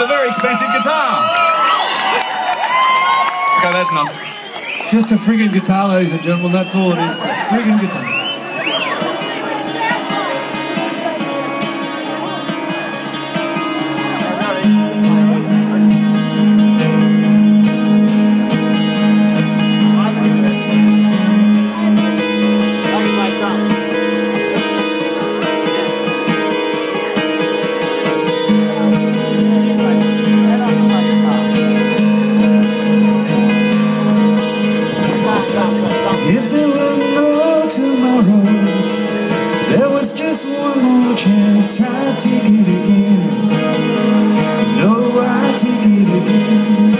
It's a very expensive guitar. Okay, that's enough. Just a friggin' guitar, ladies and gentlemen. That's all it is. It's a friggin' guitar. One more chance, I'd take it again. No, I'd take it again.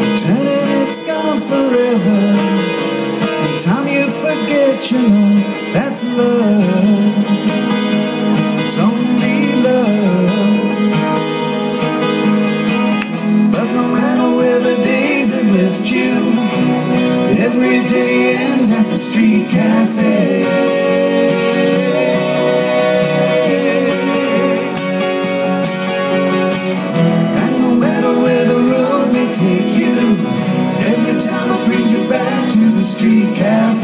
Pretending it's gone forever. And time you forget, you know, that's love. It's only love. But no matter where the days have left you, every day ends at the street cafe. Street cafe.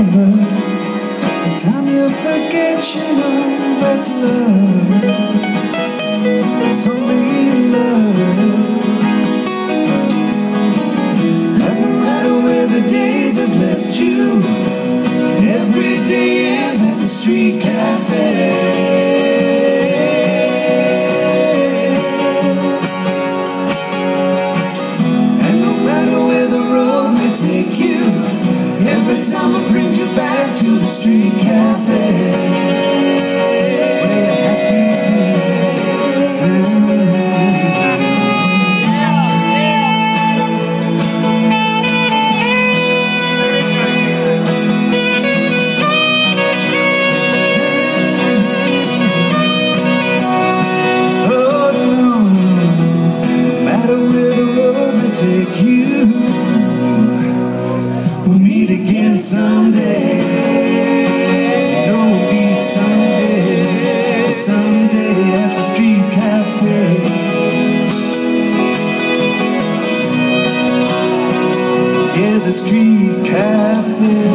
Forever. The time you forget, you know that's love. It's only love. And no matter where the days have left you, every day ends at the street cafe. And no matter where the road may take you, every time it brings you back to the street cafe. Someday. Know we'll meet someday, someday at the street cafe. Yeah, the street cafe.